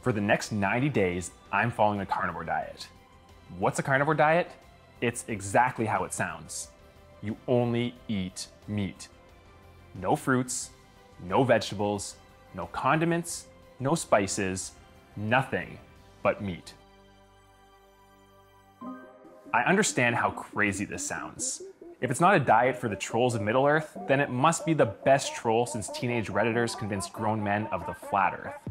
For the next 90 days, I'm following a carnivore diet. What's a carnivore diet? It's exactly how it sounds. You only eat meat. No fruits, no vegetables, no condiments, no spices, nothing but meat. I understand how crazy this sounds. If it's not a diet for the trolls of Middle Earth, then it must be the best troll since teenage Redditors convinced grown men of the flat Earth.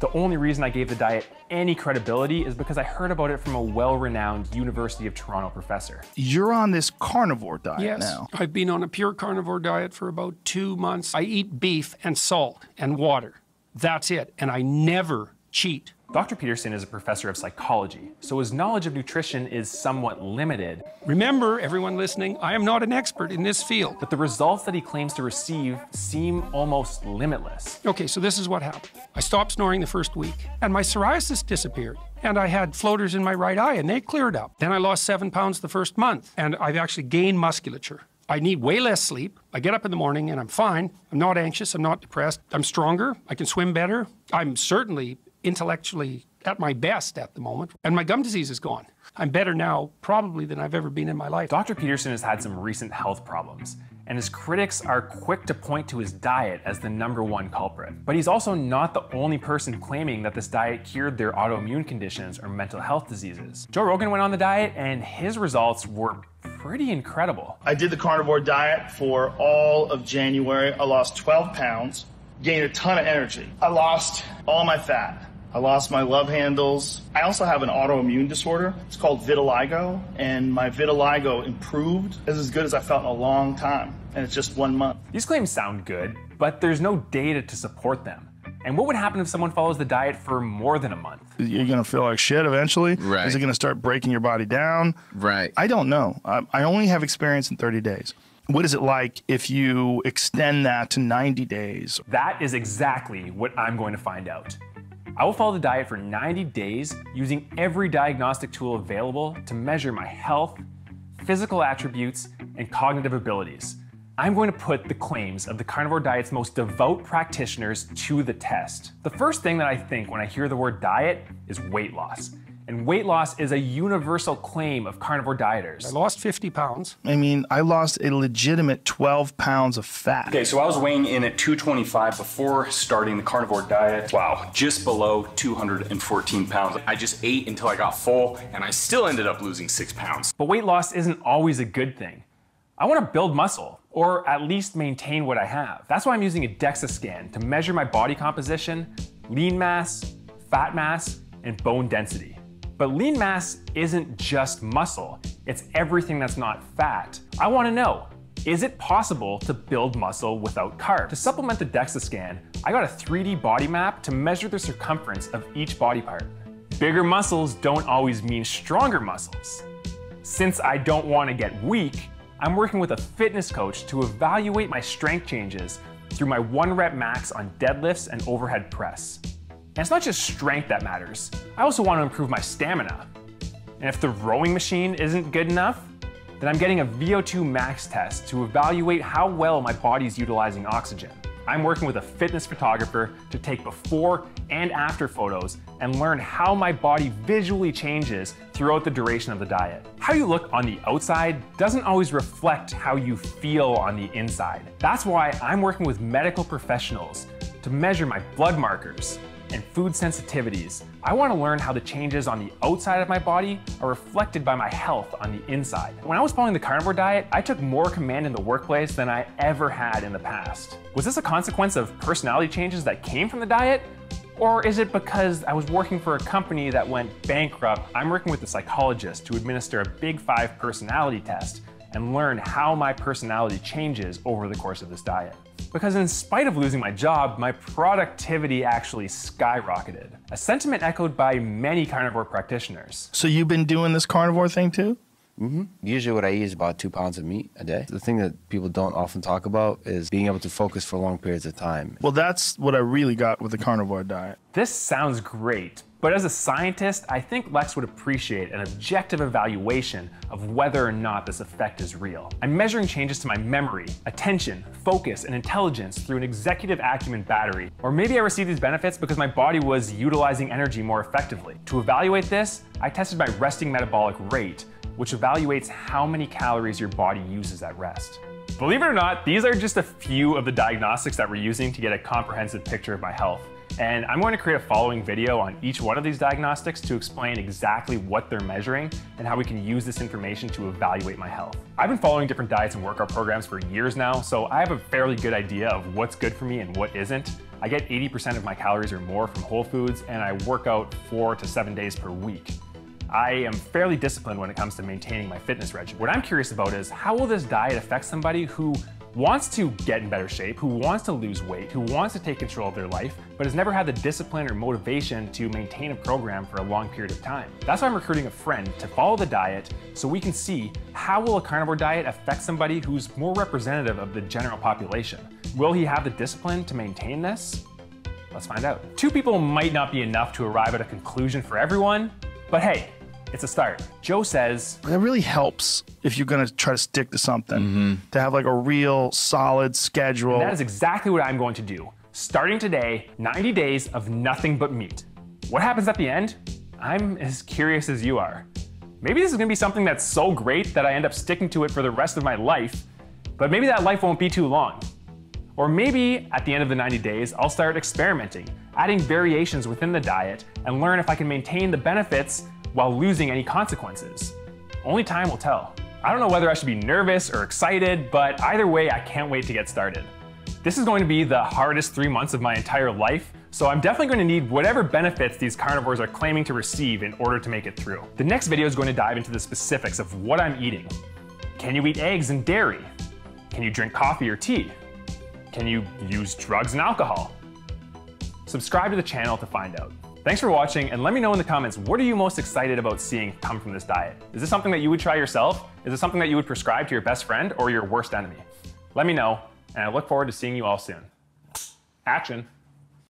The only reason I gave the diet any credibility is because I heard about it from a well-renowned University of Toronto professor. You're on this carnivore diet yes, now. I've been on a pure carnivore diet for about two months. I eat beef and salt and water. That's it. And I never cheat. Dr. Peterson is a professor of psychology, so his knowledge of nutrition is somewhat limited. Remember, everyone listening, I am not an expert in this field. But the results that he claims to receive seem almost limitless. Okay, so this is what happened. I stopped snoring the first week, and my psoriasis disappeared. And I had floaters in my right eye, and they cleared up. Then I lost seven pounds the first month, and I've actually gained musculature. I need way less sleep. I get up in the morning and I'm fine. I'm not anxious. I'm not depressed. I'm stronger. I can swim better. I'm certainly intellectually at my best at the moment, and my gum disease is gone. I'm better now, probably, than I've ever been in my life. Dr. Peterson has had some recent health problems, and his critics are quick to point to his diet as the number one culprit. But he's also not the only person claiming that this diet cured their autoimmune conditions or mental health diseases. Joe Rogan went on the diet, and his results were pretty incredible. I did the carnivore diet for all of January. I lost 12 pounds, gained a ton of energy. I lost all my fat. I lost my love handles. I also have an autoimmune disorder. It's called vitiligo, and my vitiligo improved. It's as good as I felt in a long time, and it's just one month. These claims sound good, but there's no data to support them. And what would happen if someone follows the diet for more than a month? You're going to feel like shit eventually. Right. Is it going to start breaking your body down? Right. I don't know. I, I only have experience in 30 days. What is it like if you extend that to 90 days? That is exactly what I'm going to find out. I will follow the diet for 90 days using every diagnostic tool available to measure my health, physical attributes, and cognitive abilities. I'm going to put the claims of the carnivore diet's most devout practitioners to the test. The first thing that I think when I hear the word diet is weight loss. And weight loss is a universal claim of carnivore dieters. I lost 50 pounds. I mean, I lost a legitimate 12 pounds of fat. Okay, so I was weighing in at 225 before starting the carnivore diet. Wow, just below 214 pounds. I just ate until I got full, and I still ended up losing six pounds. But weight loss isn't always a good thing. I want to build muscle, or at least maintain what I have. That's why I'm using a DEXA scan to measure my body composition, lean mass, fat mass, and bone density. But lean mass isn't just muscle, it's everything that's not fat. I wanna know, is it possible to build muscle without carbs? To supplement the DEXA scan, I got a 3D body map to measure the circumference of each body part. Bigger muscles don't always mean stronger muscles. Since I don't wanna get weak, I'm working with a fitness coach to evaluate my strength changes through my one rep max on deadlifts and overhead press. And it's not just strength that matters. I also want to improve my stamina. And if the rowing machine isn't good enough, then I'm getting a VO2 max test to evaluate how well my body's utilizing oxygen. I'm working with a fitness photographer to take before and after photos and learn how my body visually changes throughout the duration of the diet. How you look on the outside doesn't always reflect how you feel on the inside. That's why I'm working with medical professionals to measure my blood markers, and food sensitivities. I want to learn how the changes on the outside of my body are reflected by my health on the inside. When I was following the carnivore diet, I took more command in the workplace than I ever had in the past. Was this a consequence of personality changes that came from the diet? Or is it because I was working for a company that went bankrupt? I'm working with a psychologist to administer a Big Five personality test and learn how my personality changes over the course of this diet. Because in spite of losing my job, my productivity actually skyrocketed, a sentiment echoed by many carnivore practitioners. So you've been doing this carnivore thing too? Mm-hmm. Usually, what I eat is about two pounds of meat a day. The thing that people don't often talk about is being able to focus for long periods of time. Well, that's what I really got with the carnivore diet. This sounds great, but as a scientist, I think Lex would appreciate an objective evaluation of whether or not this effect is real. I'm measuring changes to my memory, attention, focus, and intelligence through an executive acumen battery. Or maybe I received these benefits because my body was utilizing energy more effectively. To evaluate this, I tested my resting metabolic rate, which evaluates how many calories your body uses at rest. Believe it or not, these are just a few of the diagnostics that we're using to get a comprehensive picture of my health. And I'm going to create a following video on each one of these diagnostics to explain exactly what they're measuring and how we can use this information to evaluate my health. I've been following different diets and workout programs for years now, so I have a fairly good idea of what's good for me and what isn't. I get 80% of my calories or more from whole foods, and I work out four to seven days per week. I am fairly disciplined when it comes to maintaining my fitness regimen. What I'm curious about is how will this diet affect somebody who wants to get in better shape, who wants to lose weight, who wants to take control of their life, but has never had the discipline or motivation to maintain a program for a long period of time. That's why I'm recruiting a friend to follow the diet so we can see how will a carnivore diet affect somebody who's more representative of the general population. Will he have the discipline to maintain this? Let's find out. Two people might not be enough to arrive at a conclusion for everyone, but hey, it's a start. Joe says, It really helps if you're going to try to stick to something, Mm-hmm. to have like a real solid schedule. That is exactly what I'm going to do. Starting today, 90 days of nothing but meat. What happens at the end? I'm as curious as you are. Maybe this is gonna be something that's so great that I end up sticking to it for the rest of my life, but maybe that life won't be too long. Or maybe at the end of the 90 days, I'll start experimenting, adding variations within the diet, and learn if I can maintain the benefits while losing any consequences. Only time will tell. I don't know whether I should be nervous or excited, but either way, I can't wait to get started. This is going to be the hardest three months of my entire life, so I'm definitely going to need whatever benefits these carnivores are claiming to receive in order to make it through. The next video is going to dive into the specifics of what I'm eating. Can you eat eggs and dairy? Can you drink coffee or tea? Can you use drugs and alcohol? Subscribe to the channel to find out. Thanks for watching, and let me know in the comments what are you most excited about seeing come from this diet? Is this something that you would try yourself? Is this something that you would prescribe to your best friend or your worst enemy? Let me know, and I look forward to seeing you all soon. Action.